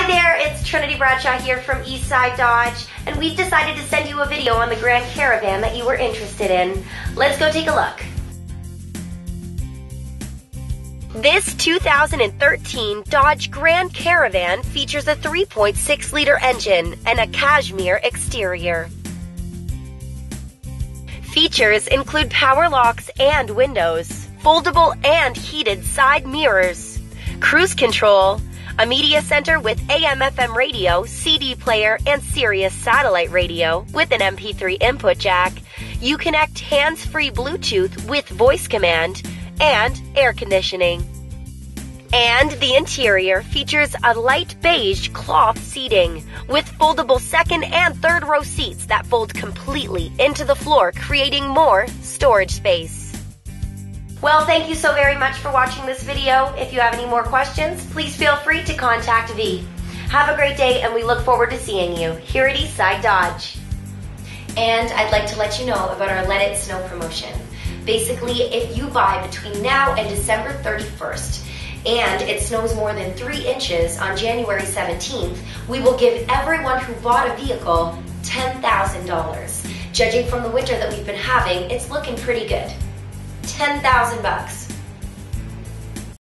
Hi there, it's Trinity Bradshaw here from Eastside Dodge, and we've decided to send you a video on the Grand Caravan that you were interested in. Let's go take a look. This 2013 Dodge Grand Caravan features a 3.6 liter engine and a cashmere exterior. Features include power locks and windows, foldable and heated side mirrors, cruise control, a media center with AM FM radio, CD player, and Sirius satellite radio with an MP3 input jack. You connect hands free Bluetooth with voice command and air conditioning. And the interior features a light beige cloth seating with foldable second and third row seats that fold completely into the floor, creating more storage space. Well, thank you so very much for watching this video. If you have any more questions, please feel free to contact Vee. Have a great day, and we look forward to seeing you here at Eastside Dodge. And I'd like to let you know about our Let It Snow promotion. Basically, if you buy between now and December 31st, and it snows more than three inches on January 17th, we will give everyone who bought a vehicle $10,000. Judging from the winter that we've been having, it's looking pretty good. 10,000 bucks.